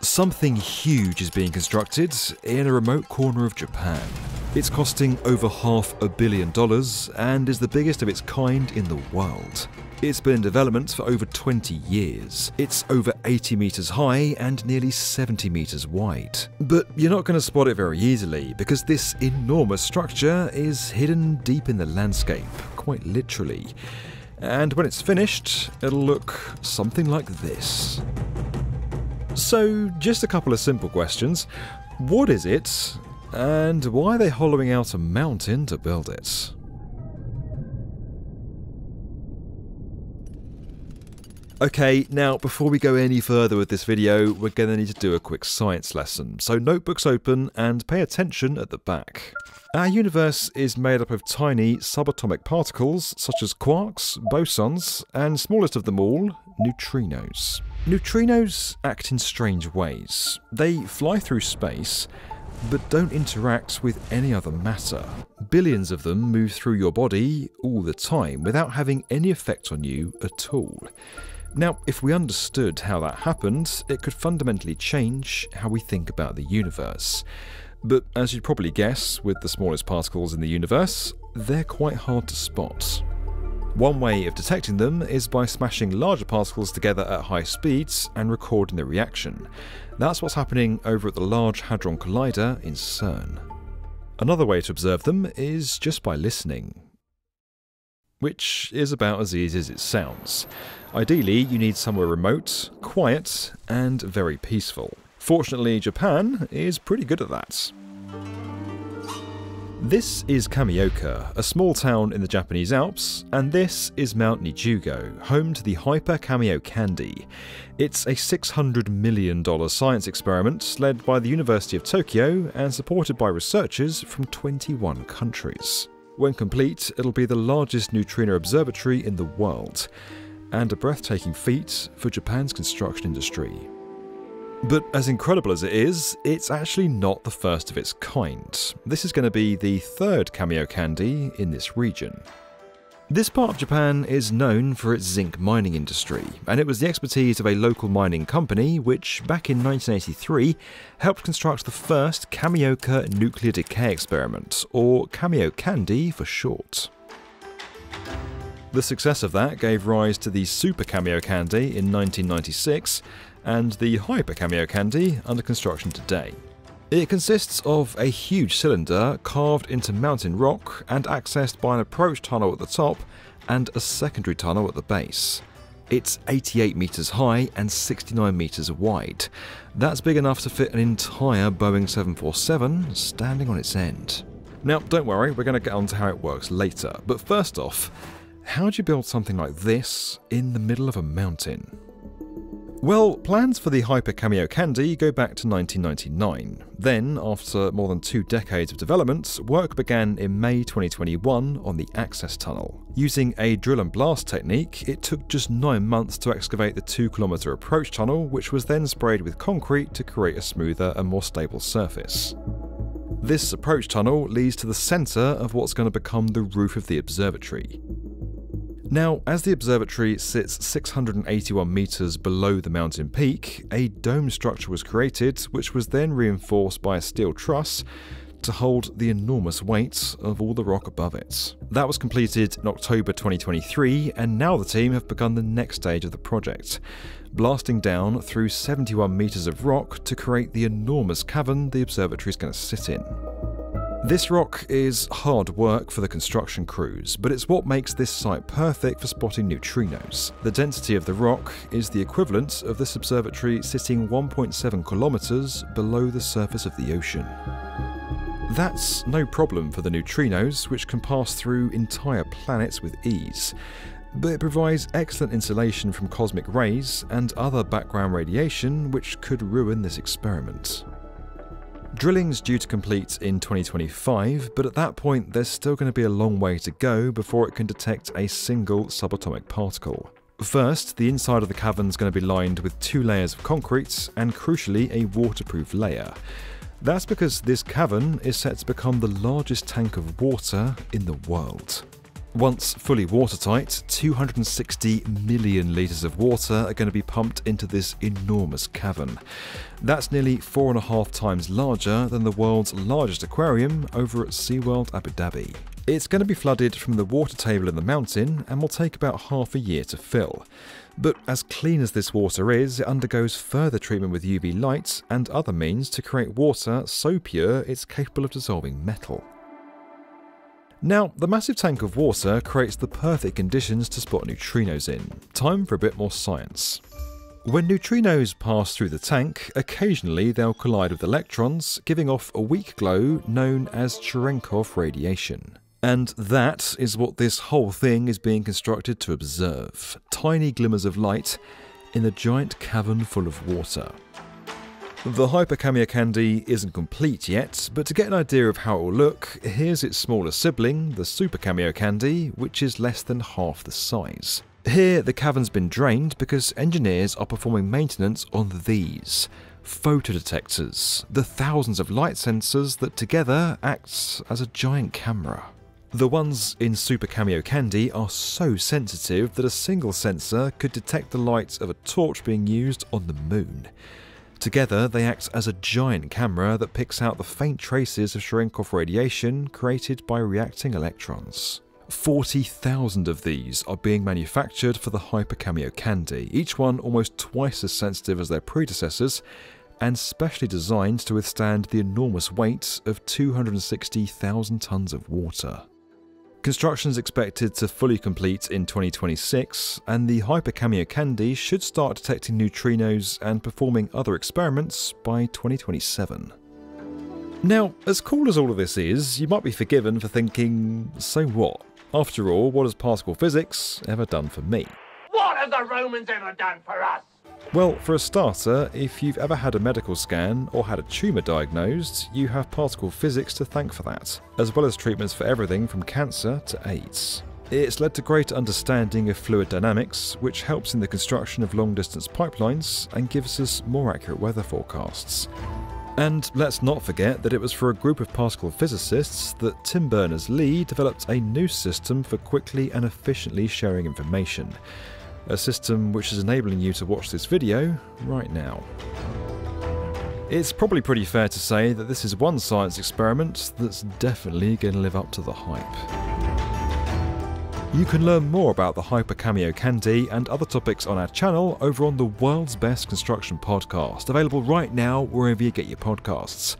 Something huge is being constructed in a remote corner of Japan. It's costing over half a billion dollars and is the biggest of its kind in the world. It's been in development for over 20 years. It's over 80 metres high and nearly 70 metres wide. But you're not going to spot it very easily because this enormous structure is hidden deep in the landscape, quite literally. And when it's finished, it'll look something like this. So, just a couple of simple questions. What is it? And why are they hollowing out a mountain to build it? Okay, now before we go any further with this video, we're going to need to do a quick science lesson, so notebooks open and pay attention at the back. Our universe is made up of tiny subatomic particles such as quarks, bosons, and smallest of them all, neutrinos. Neutrinos act in strange ways. They fly through space, but don't interact with any other matter. Billions of them move through your body all the time without having any effect on you at all. Now, if we understood how that happened, it could fundamentally change how we think about the universe. But as you'd probably guess, with the smallest particles in the universe, they're quite hard to spot. One way of detecting them is by smashing larger particles together at high speeds and recording the reaction. That's what's happening over at the Large Hadron Collider in CERN. Another way to observe them is just by listening, which is about as easy as it sounds. Ideally, you need somewhere remote, quiet, and very peaceful. Fortunately, Japan is pretty good at that. This is Kamioka, a small town in the Japanese Alps, and this is Mount Nijugo, home to the Hyper Kamiokande. It's a $600 million science experiment led by the University of Tokyo and supported by researchers from 21 countries. When complete, it'll be the largest neutrino observatory in the world and a breathtaking feat for Japan's construction industry. But as incredible as it is, it's actually not the first of its kind. This is going to be the third Kamiokande in this region. This part of Japan is known for its zinc mining industry, and it was the expertise of a local mining company which, back in 1983, helped construct the first Kamioka nuclear decay experiment, or Kamiokande for short. The success of that gave rise to the Super Kamiokande in 1996 and the Hyper Kamiokande under construction today. It consists of a huge cylinder carved into mountain rock and accessed by an approach tunnel at the top and a secondary tunnel at the base. It's 88 metres high and 69 metres wide. That's big enough to fit an entire Boeing 747 standing on its end. Now, don't worry, we're going to get on to how it works later, but first off, how do you build something like this in the middle of a mountain? Well, plans for the Hyper Kamiokande go back to 1999. Then, after more than two decades of development, work began in May 2021 on the access tunnel. Using a drill and blast technique, it took just nine months to excavate the 2 kilometre approach tunnel, which was then sprayed with concrete to create a smoother and more stable surface. This approach tunnel leads to the centre of what's going to become the roof of the observatory. Now, as the observatory sits 681 metres below the mountain peak, a dome structure was created, which was then reinforced by a steel truss to hold the enormous weight of all the rock above it. That was completed in October 2023, and now the team have begun the next stage of the project, blasting down through 71 metres of rock to create the enormous cavern the observatory is going to sit in. This rock is hard work for the construction crews, but it's what makes this site perfect for spotting neutrinos. The density of the rock is the equivalent of this observatory sitting 1.7 kilometres below the surface of the ocean. That's no problem for the neutrinos, which can pass through entire planets with ease, but it provides excellent insulation from cosmic rays and other background radiation which could ruin this experiment. Drilling's due to complete in 2025, but at that point there's still going to be a long way to go before it can detect a single subatomic particle. First, the inside of the cavern is going to be lined with two layers of concrete and crucially a waterproof layer. That's because this cavern is set to become the largest tank of water in the world. Once fully watertight, 260 million litres of water are going to be pumped into this enormous cavern. That's nearly four and a half times larger than the world's largest aquarium over at SeaWorld Abu Dhabi. It's going to be flooded from the water table in the mountain and will take about half a year to fill. But as clean as this water is, it undergoes further treatment with UV light and other means to create water so pure it's capable of dissolving metal. Now, the massive tank of water creates the perfect conditions to spot neutrinos in. Time for a bit more science. When neutrinos pass through the tank, occasionally they'll collide with electrons, giving off a weak glow known as Cherenkov radiation. And that is what this whole thing is being constructed to observe tiny glimmers of light in a giant cavern full of water. The Hyper Candy isn't complete yet, but to get an idea of how it will look, here's its smaller sibling, the Super Kamiokande, which is less than half the size. Here, the cavern's been drained because engineers are performing maintenance on these photodetectors, the thousands of light sensors that together act as a giant camera. The ones in Super Kamiokande are so sensitive that a single sensor could detect the light of a torch being used on the moon. Together, they act as a giant camera that picks out the faint traces of Cherenkov radiation created by reacting electrons. 40,000 of these are being manufactured for the Hyper Kamiokande, each one almost twice as sensitive as their predecessors, and specially designed to withstand the enormous weight of 260,000 tons of water. Construction is expected to fully complete in 2026, and the Hyper Kamiokande should start detecting neutrinos and performing other experiments by 2027. Now, as cool as all of this is, you might be forgiven for thinking, so what? After all, what has particle physics ever done for me? What have the Romans ever done for us? Well, for a starter, if you've ever had a medical scan or had a tumour diagnosed, you have particle physics to thank for that, as well as treatments for everything from cancer to AIDS. It's led to greater understanding of fluid dynamics, which helps in the construction of long distance pipelines and gives us more accurate weather forecasts. And let's not forget that it was for a group of particle physicists that Tim Berners Lee developed a new system for quickly and efficiently sharing information a system which is enabling you to watch this video right now. It's probably pretty fair to say that this is one science experiment that's definitely going to live up to the hype. You can learn more about the Hyper Kamiokande and other topics on our channel over on the World's Best Construction podcast, available right now wherever you get your podcasts.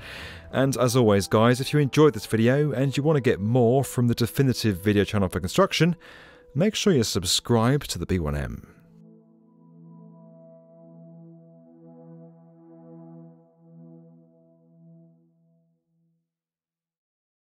And as always, guys, if you enjoyed this video and you want to get more from the definitive video channel for construction, make sure you subscribe to the B1M.